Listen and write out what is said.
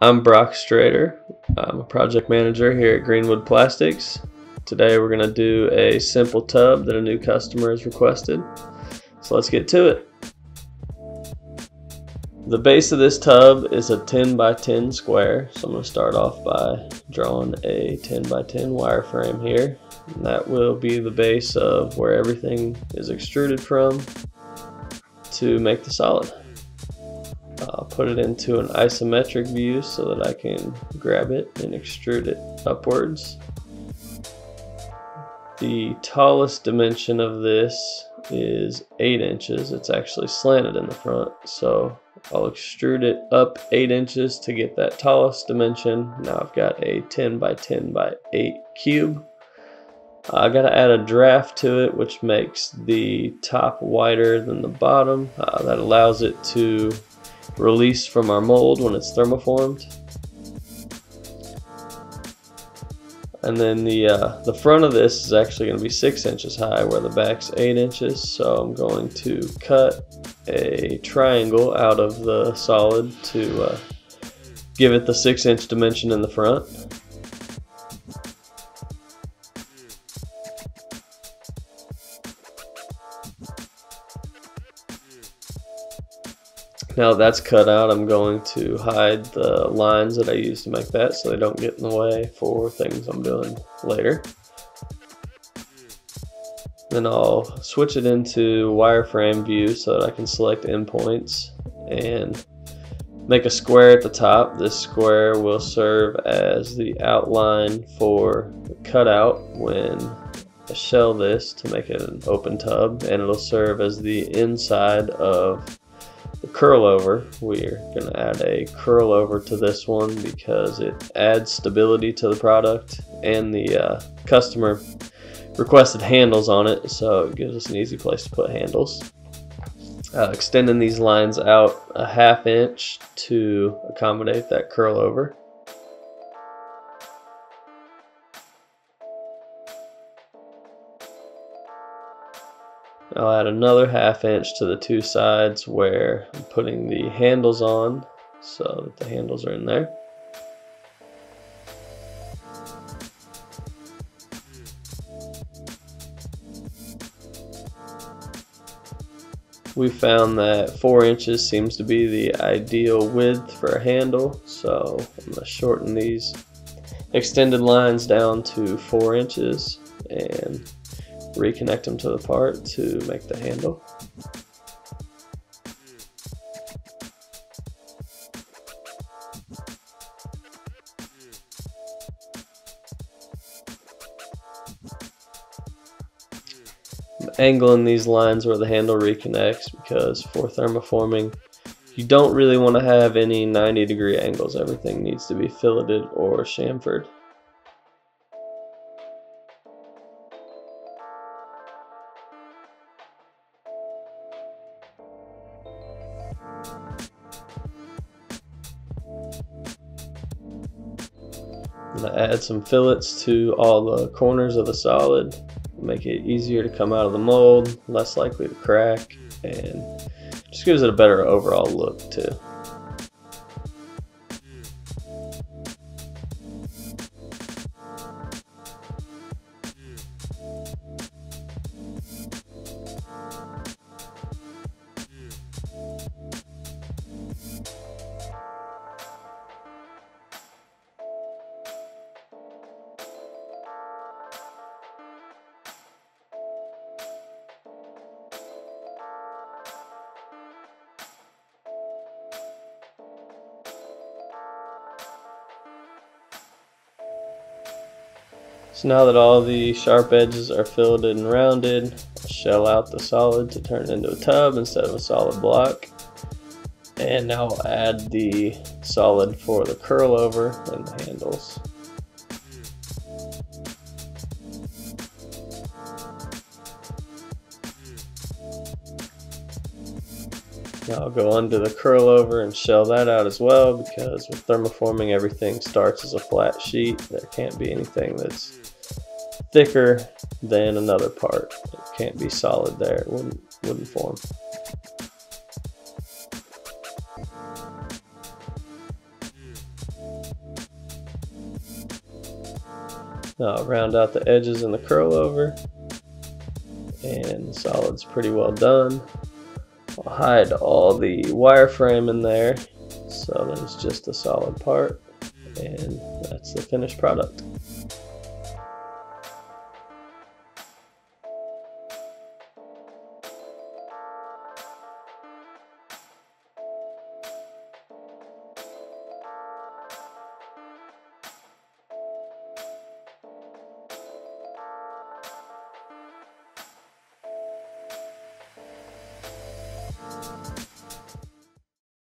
I'm Brock Strader. I'm a project manager here at Greenwood Plastics. Today we're going to do a simple tub that a new customer has requested. So let's get to it. The base of this tub is a 10 by 10 square. So I'm going to start off by drawing a 10 by 10 wireframe here. And that will be the base of where everything is extruded from to make the solid. Put it into an isometric view so that I can grab it and extrude it upwards. The tallest dimension of this is 8 inches. It's actually slanted in the front, so I'll extrude it up 8 inches to get that tallest dimension. Now I've got a 10 by 10 by 8 cube. I gotta add a draft to it, which makes the top wider than the bottom. Uh, that allows it to release from our mold when it's thermoformed. And then the uh, the front of this is actually going to be six inches high, where the back's eight inches. So I'm going to cut a triangle out of the solid to uh, give it the six inch dimension in the front. Now that's cut out, I'm going to hide the lines that I used to make that so they don't get in the way for things I'm doing later. Then I'll switch it into wireframe view so that I can select endpoints and make a square at the top. This square will serve as the outline for the cutout when I shell this to make it an open tub and it'll serve as the inside of the curl over. We're going to add a curl over to this one because it adds stability to the product and the uh, customer requested handles on it so it gives us an easy place to put handles. Uh, extending these lines out a half inch to accommodate that curl over I'll add another half inch to the two sides where I'm putting the handles on so that the handles are in there. We found that four inches seems to be the ideal width for a handle, so I'm going to shorten these extended lines down to four inches and reconnect them to the part to make the handle. Angling these lines where the handle reconnects because for thermoforming you don't really want to have any 90 degree angles. Everything needs to be filleted or chamfered. I'm to add some fillets to all the corners of the solid, make it easier to come out of the mold, less likely to crack, and just gives it a better overall look too. So now that all the sharp edges are filled in and rounded, I'll shell out the solid to turn it into a tub instead of a solid block. And now I'll add the solid for the curl over and the handles. Now I'll go under the curl over and shell that out as well because with thermoforming everything starts as a flat sheet. There can't be anything that's thicker than another part. It can't be solid there, it wouldn't, wouldn't form. Now I'll round out the edges in the curl over and the solid's pretty well done. I'll hide all the wireframe in there so that it's just a solid part. And that's the finished product.